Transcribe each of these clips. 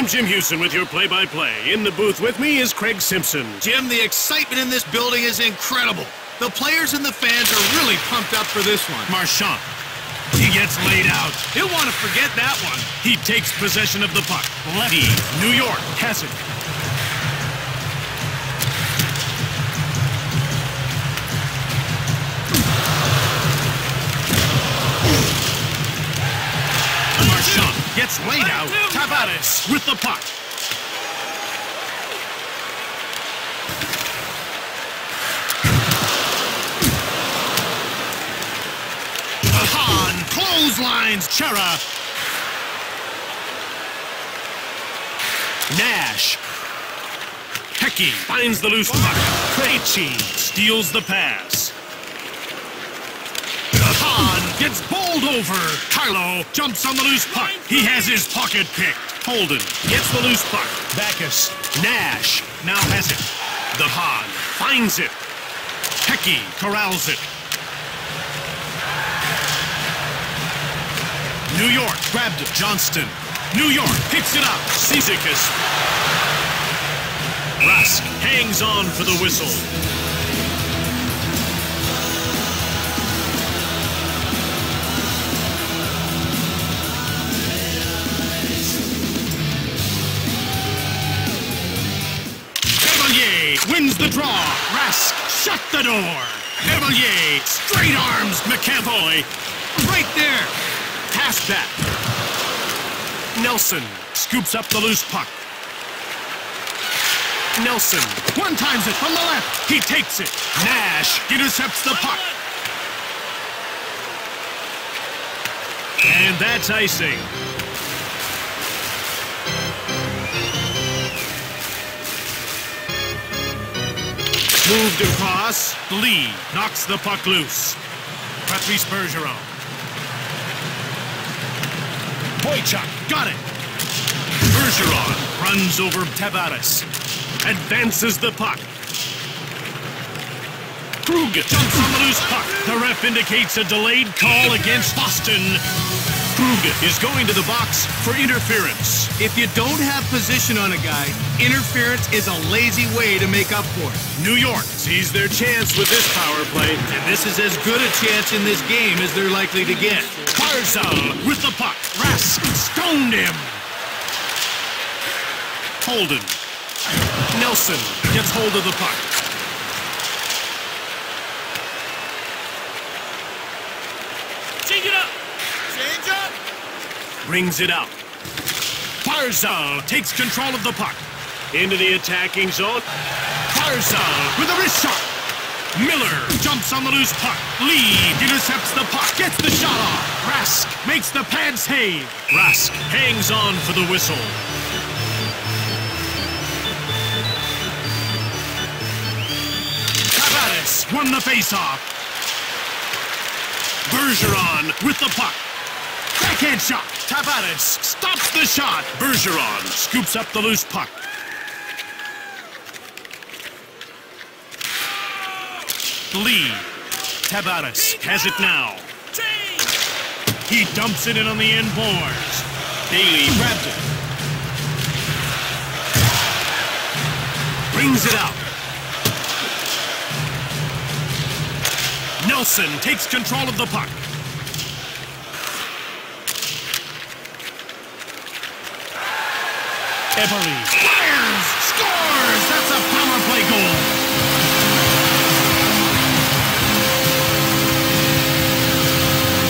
I'm Jim Houston with your play-by-play. -play. In the booth with me is Craig Simpson. Jim, the excitement in this building is incredible. The players and the fans are really pumped up for this one. Marchand. He gets laid out. He'll want to forget that one. He takes possession of the puck. Leddy, New York, has it. Gets laid out. Tavares with the puck. Hahn clotheslines Chara. Nash. Hickey finds the loose puck. Krejci steals the pass. Gets bowled over. Carlo jumps on the loose puck. He has his pocket picked. Holden gets the loose puck. Backes. Nash now has it. de Haan finds it. Hickey corrals it. New York grabbed it. Johnston. New York picks it up. Cizikas. Rask hangs on for the whistle. Door. Beauvillier straight arms McAvoy. Right there. Pass back. Nelson scoops up the loose puck. Nelson one times it from the left. He takes it. Nash intercepts the puck. And that's icing. Moved across. Lee knocks the puck loose. Patrice Bergeron. Boychuk got it. Bergeron runs over Tavares. Advances the puck. Krug jumps on the loose puck. The ref indicates a delayed call against Boston. Krug is going to the box for interference. If you don't have position on a guy, interference is a lazy way to make up for it. New York sees their chance with this power play. And this is as good a chance in this game as they're likely to get. Barzal with the puck. Rask stoned him. Holden. Nelson gets hold of the puck. Change it up. Change up. Brings it out. Barzal takes control of the puck. Into the attacking zone. Barzal with a wrist shot. Miller jumps on the loose puck. Lee intercepts the puck. Gets the shot off. Rask makes the pad save. Rask hangs on for the whistle. Tavares won the faceoff. Bergeron with the puck. Backhand shot. Tavares stops the shot. Bergeron scoops up the loose puck. Lee. Tavares has it now. He dumps it in on the end boards. Bailey grabs it. Brings it out. Nelson takes control of the puck. Eberle fires, scores! That's a power play goal.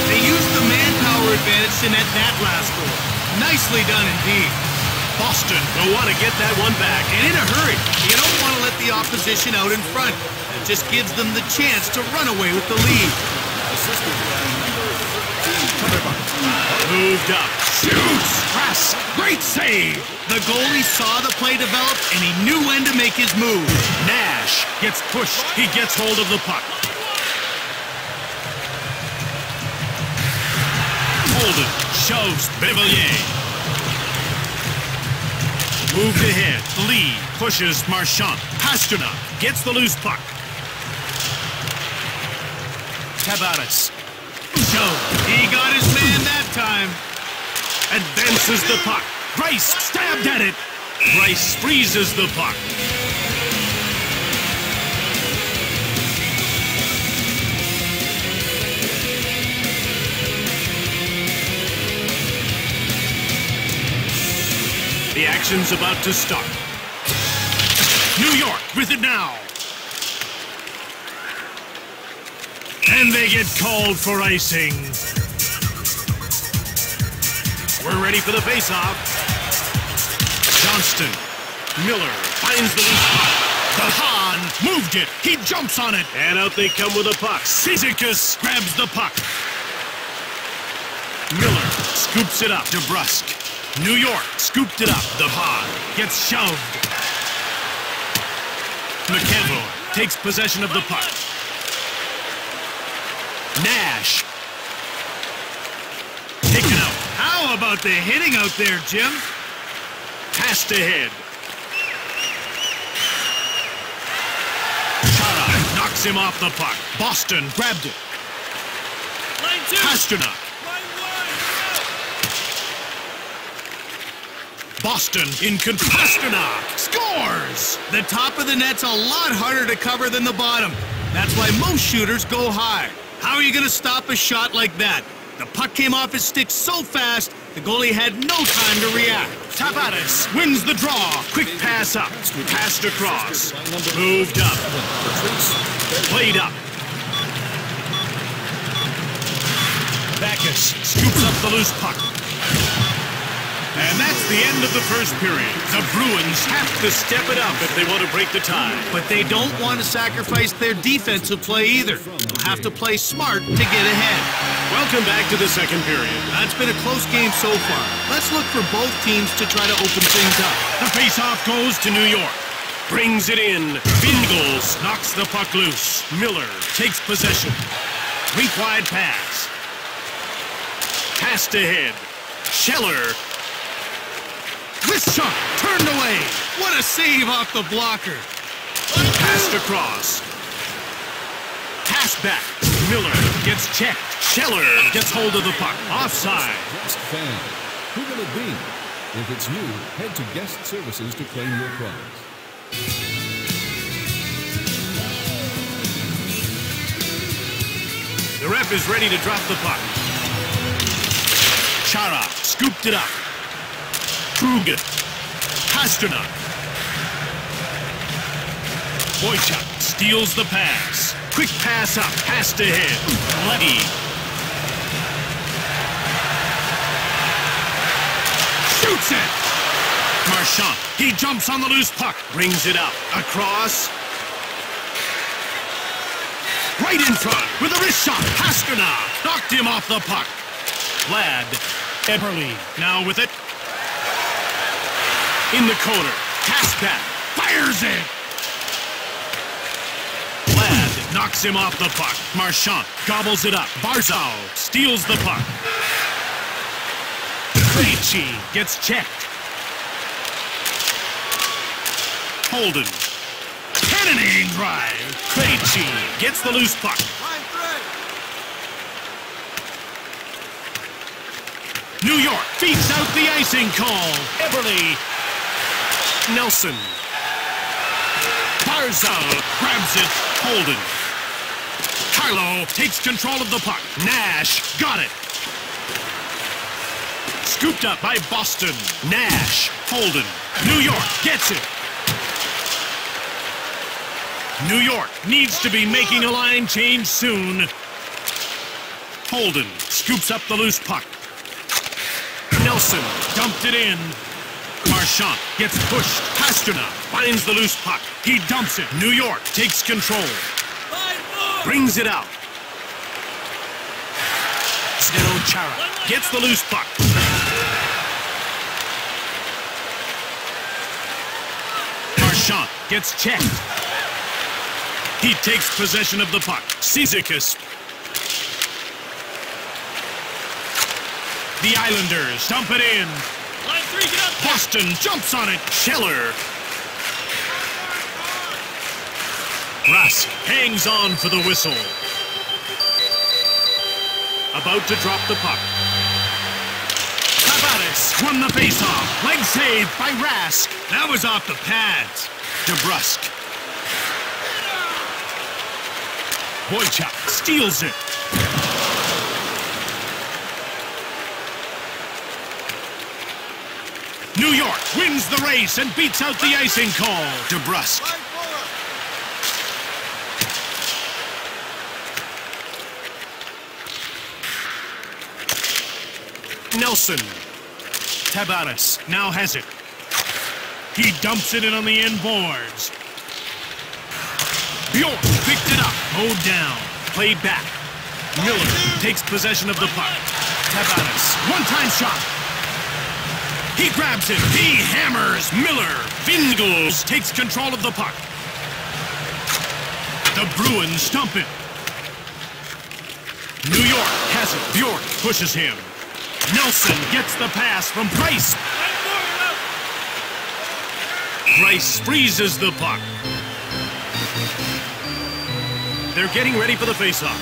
They used the manpower advantage to net that last goal. Nicely done indeed. Boston will want to get that one back. And in a hurry. You don't want to let the opposition out in front. It just gives them the chance to run away with the lead. Moved up. Shoots! Press! Great save! The goalie saw the play develop, and he knew when to make his move. Nash gets pushed. He gets hold of the puck. Holden shoves Beauvillier. Moved ahead. Lee pushes Marchand. Pastrnak gets the loose puck. Tavares. Show. He got his man that time. Advances the puck. Bryce stabbed at it. Bryce freezes the puck. The action's about to start. New York with it now. And they get called for icing. We're ready for the faceoff. Johnston. Miller finds the loose puck. de Haan moved it. He jumps on it. And out they come with a puck. Cizikas grabs the puck. Miller scoops it up. DeBrusk. New York scooped it up. de Haan gets shoved. McAvoy takes possession of the puck. Nash. Taken out. How about the hitting out there, Jim? Passed ahead. Chara knocks him off the puck. Boston grabbed it. Line two. Pastrnak. Boston in control. Pastrnak scores! The top of the net's a lot harder to cover than the bottom. That's why most shooters go high. How are you going to stop a shot like that? The puck came off his stick so fast, the goalie had no time to react. Tavares wins the draw. Quick pass up. Passed across. Moved up. Played up. Backes scoops up the loose puck. And that's the end of the first period. The Bruins have to step it up if they want to break the tie. But they don't want to sacrifice their defensive play either. They'll have to play smart to get ahead. Welcome back to the second period. That's been a close game so far. Let's look for both teams to try to open things up. The faceoff goes to New York. Brings it in. Bingles knocks the puck loose. Miller takes possession. Weak wide pass. Passed ahead. Scheller. Wrist shot. Turned away. What a save off the blocker. Passed across. Pass back. Miller gets checked. Scheller gets hold of the puck. Offside. Fan. Who will it be? If it's you, head to Guest Services to claim your prize. The ref is ready to drop the puck. Chara scooped it up. Kruger. Pastrnak. Boychuk steals the pass. Quick pass up. Pass to ahead. Leddy. Shoots it. Marchand. He jumps on the loose puck. Brings it up. Across. Right in front with a wrist shot. Pastrnak knocked him off the puck. Vlad Eberle now with it. In the corner. Pass back. Fires it. Vlad knocks him off the puck. Marchand gobbles it up. Barzal steals the puck. Krejci gets checked. Holden. Cannonading drive. Krejci gets the loose puck. New York beats out the icing call. Eberle. Nelson. Barzal grabs it. Holden. Carlo takes control of the puck. Nash got it. Scooped up by Boston. Nash. Holden. New York gets it. New York needs to be making a line change soon. Holden scoops up the loose puck. Nelson dumped it in. Marchand gets pushed. Pastrnak finds the loose puck. He dumps it. New York takes control. Brings it out. Zdeno Chara gets the loose puck. Marchand gets checked. He takes possession of the puck. Cizikas. The Islanders dump it in. Line three, get up. Boston jumps on it. Scheller. Rask hangs on for the whistle. About to drop the puck. Tavares won the faceoff. Leg save by Rask. That was off the pads. DeBrusk. Boychuk steals it. New York wins the race and beats out the icing call. DeBrusk. Nelson. Tavares now has it. He dumps it in on the end boards. Bjork picked it up. Mowed down. Play back. Miller takes possession of the puck. Tavares. One-time shot. He grabs it. He hammers Miller. Vingles takes control of the puck. The Bruins stump it. New York has it. Bjork pushes him. Nelson gets the pass from Greiss. Greiss freezes the puck. They're getting ready for the faceoff.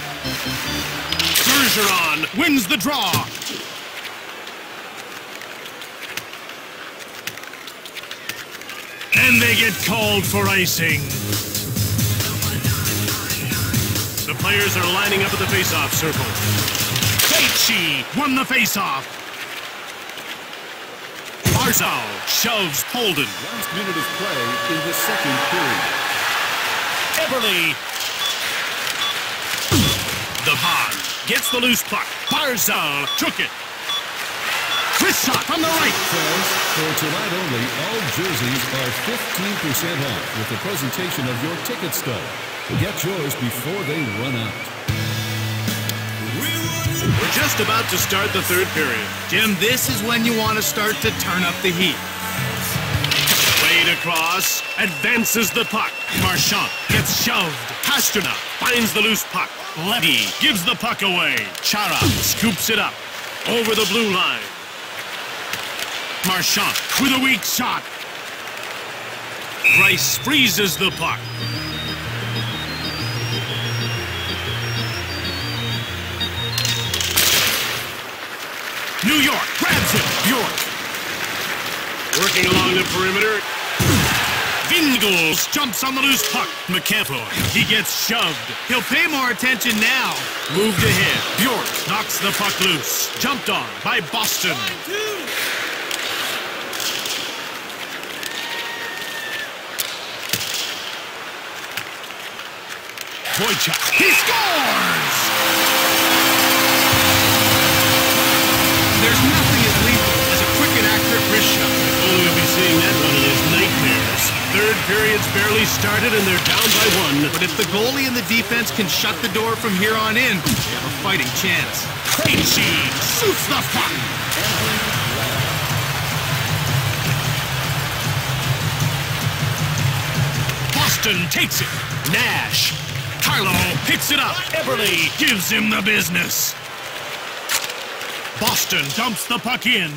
Bergeron wins the draw. And they get called for icing. The players are lining up at the faceoff circle. Gaethje won the faceoff. Barzal shoves Holden. Last minute of play in the second period. Eberle. de Haan gets the loose puck. Barzal took it. Wrist shot from the right. Fans, for tonight only, all jerseys are 15% off with the presentation of your ticket stub. Get yours before they run out. We're just about to start the third period. Jim, this is when you want to start to turn up the heat. Played across, advances the puck. Marchand gets shoved. Pastrnak finds the loose puck. Leddy gives the puck away. Chara scoops it up over the blue line. Marchand with a weak shot. Greiss freezes the puck. New York grabs it. Bjork. Working along the perimeter. Vingles jumps on the loose puck. McAvoy. He gets shoved. He'll pay more attention now. Moved ahead. Bjork knocks the puck loose. Jumped on by Boston. Boychuk. He scores! There's nothing as lethal as a quick and accurate wrist shot. Oh, we'll be seeing that one in his nightmares. Third period's barely started and they're down by one. But if the goalie and the defense can shut the door from here on in, they have a fighting chance. Krejci shoots the puck. Boston takes it. Nash. Carlo picks it up. Eberle gives him the business. Boston dumps the puck in.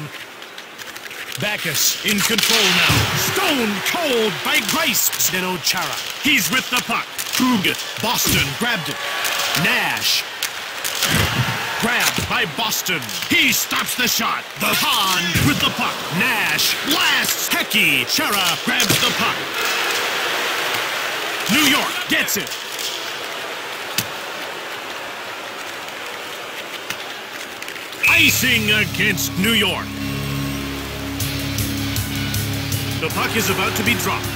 Backes in control now. Stone cold by Greiss. Zdeno Chara. He's with the puck. Krug. Boston grabbed it. Nash. Grabbed by Boston. He stops the shot. de Haan with the puck. Nash blasts. Hickey. Chara grabs the puck. New York gets it. Icing against New York. The puck is about to be dropped.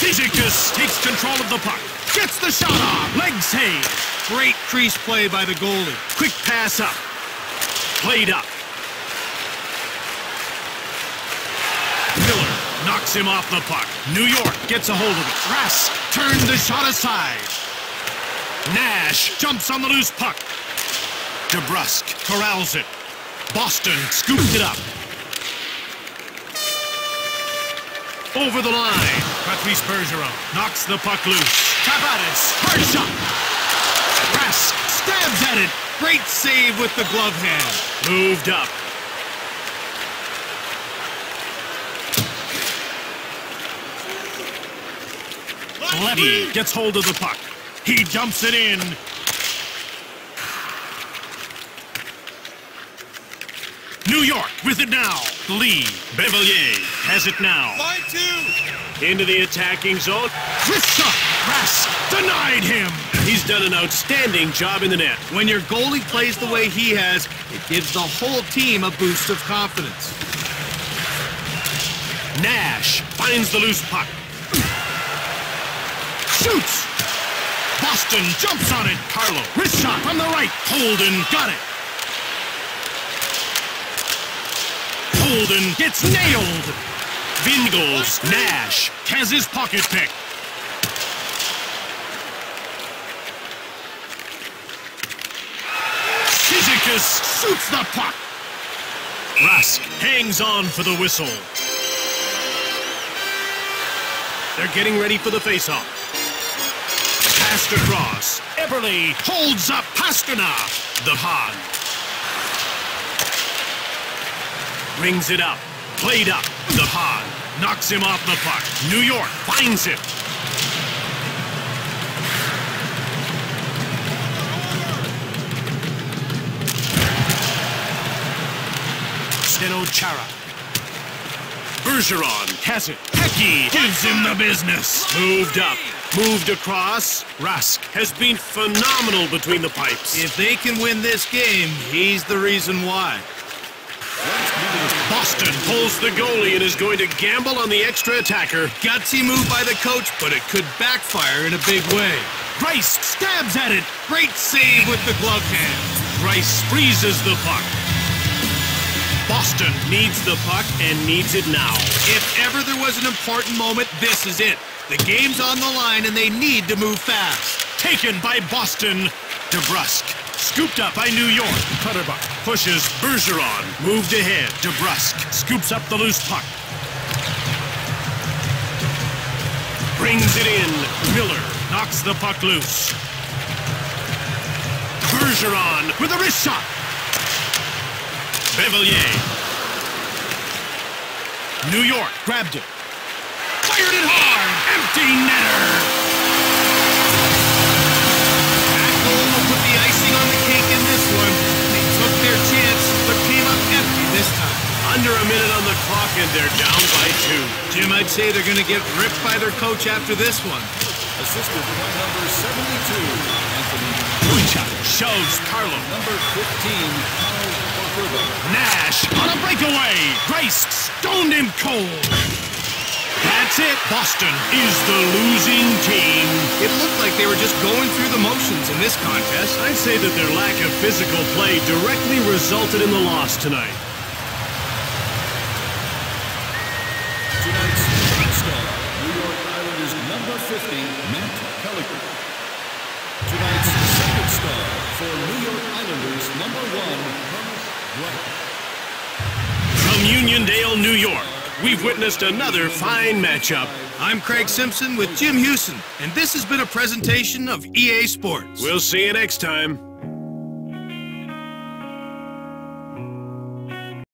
Cizikas takes control of the puck. Gets the shot off. Leg save. Great crease play by the goalie. Quick pass up. Played up. Miller knocks him off the puck. New York gets a hold of it. Rask turns the shot aside. Nash jumps on the loose puck. DeBrusk corrals it. Boston scoops it up. Over the line. Patrice Bergeron knocks the puck loose. Tavares, hard shot. Rask stabs at it. Great save with the glove hand. Moved up. Leddy gets hold of the puck. He jumps it in. New York with it now. Lee. Beauvillier has it now. Line two. Into the attacking zone. Wrist shot. Rask denied him. He's done an outstanding job in the net. When your goalie plays the way he has, it gives the whole team a boost of confidence. Nash finds the loose puck. Shoots. Boston jumps on it. Carlo. Wrist shot from the right. Holden got it. Holden gets nailed. Vingles. Nash has his pocket pick. Cizikas shoots the puck. Rask hangs on for the whistle. They're getting ready for the faceoff. Passed across. Eberle holds up Pastrnak. The Hog. Brings it up. Played up. The Hog. Knocks him off the puck. New York finds it. Zdeno Chara. Bergeron has it. Hickey gives him the business. Moved up. Moved across. Rask has been phenomenal between the pipes. If they can win this game, he's the reason why. Boston pulls the goalie and is going to gamble on the extra attacker. Gutsy move by the coach, but it could backfire in a big way. Greiss stabs at it. Great save with the glove hand. Greiss freezes the puck. Boston needs the puck and needs it now. If ever there was an important moment, this is it. The game's on the line and they need to move fast. Taken by Boston. DeBrusk. Scooped up by New York. Clutterbuck pushes Bergeron. Moved ahead. DeBrusk scoops up the loose puck. Brings it in. Miller knocks the puck loose. Bergeron with a wrist shot. Beauvillier. New York grabbed it. Fired it hard. Empty netter. Say they're going to get ripped by their coach after this one. Assisted by number 72, Anthony. Lucha shoves Carlo. Number 15, Kyle Barberba. Nash on a breakaway. Grace stoned him cold. That's it. Boston is the losing team. It looked like they were just going through the motions in this contest. I'd say that their lack of physical play directly resulted in the loss tonight. Number 50, Matt Pellegrin. Tonight's second star for New York Islanders number one, Thomas Wright. From Uniondale, New York, we've witnessed another fine matchup. I'm Craig Simpson with Jim Houston, and this has been a presentation of EA Sports. We'll see you next time.